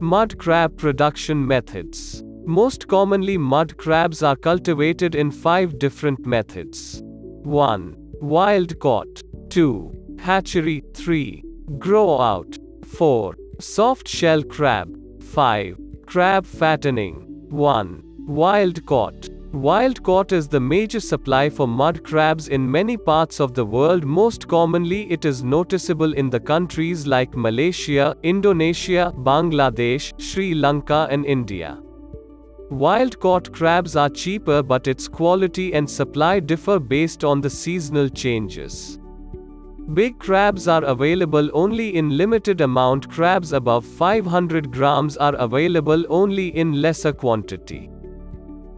Mud crab production methods. Most commonly, mud crabs are cultivated in five different methods 1. Wild caught, 2. Hatchery, 3. Grow out, 4. Soft shell crab, 5. Crab fattening, 1. Wild caught. Wild caught is the major supply for mud crabs in many parts of the world. Most commonly, it is noticeable in the countries like Malaysia, Indonesia, Bangladesh, Sri Lanka, and India. Wild caught crabs are cheaper, but its quality and supply differ based on the seasonal changes. Big crabs are available only in limited amount. Crabs above 500 grams are available only in lesser quantity.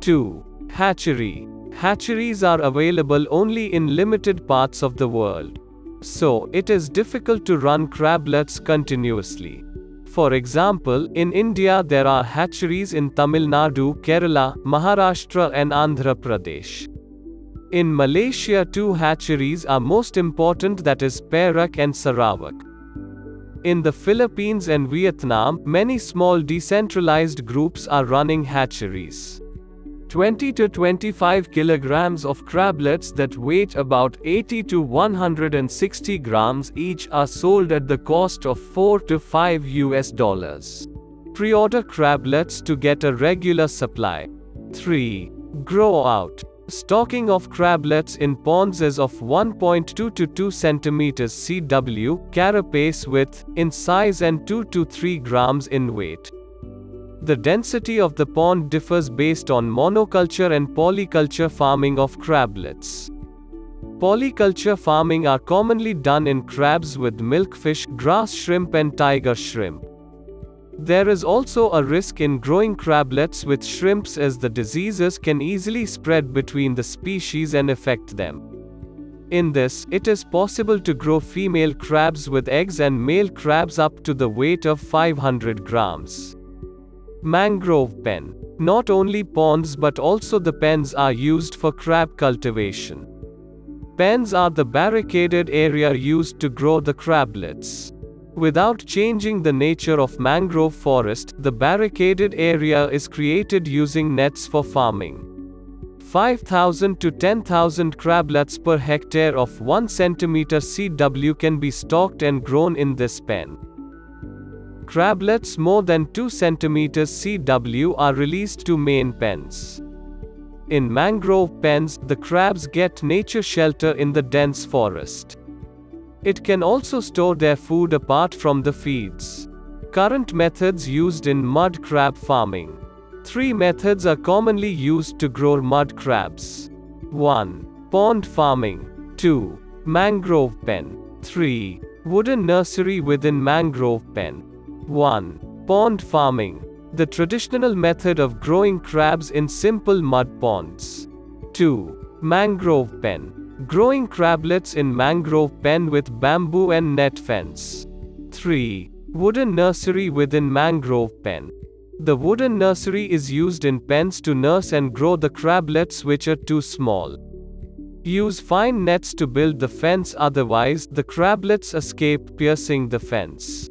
2. Hatchery. Hatcheries are available only in limited parts of the world. So, it is difficult to run crablets continuously. For example, in India there are hatcheries in Tamil Nadu, Kerala, Maharashtra and Andhra Pradesh. In Malaysia two hatcheries are most important that is Perak and Sarawak. In the Philippines and Vietnam, many small decentralized groups are running hatcheries. 20 to 25 kilograms of crablets that weight about 80 to 160 grams each are sold at the cost of 4 to 5 US dollars. Pre-order crablets to get a regular supply. 3. Grow out. Stocking of crablets in ponds is of 1.2 to 2 cm CW, carapace width, in size and 2 to 3 grams in weight. The density of the pond differs based on monoculture and polyculture farming of crablets. Polyculture farming are commonly done in crabs with milkfish, grass shrimp and tiger shrimp. There is also a risk in growing crablets with shrimps as the diseases can easily spread between the species and affect them. In this, it is possible to grow female crabs with eggs and male crabs up to the weight of 500 grams. Mangrove pen. Not only ponds but also the pens are used for crab cultivation. Pens are the barricaded area used to grow the crablets. Without changing the nature of mangrove forest, the barricaded area is created using nets for farming. 5000 to 10,000 crablets per hectare of 1 cm CW can be stocked and grown in this pen. Crablets more than 2 cm CW are released to main pens. In mangrove pens, the crabs get nature shelter in the dense forest. It can also store their food apart from the feeds. Current methods used in mud crab farming. Three methods are commonly used to grow mud crabs. 1. Pond farming. 2. Mangrove pen. 3. Wooden nursery within mangrove pen. 1. Pond farming. The traditional method of growing crabs in simple mud ponds. 2. Mangrove pen. Growing crablets in mangrove pen with bamboo and net fence. 3. Wooden nursery within mangrove pen. The wooden nursery is used in pens to nurse and grow the crablets which are too small. Use fine nets to build the fence otherwise the crablets escape piercing the fence.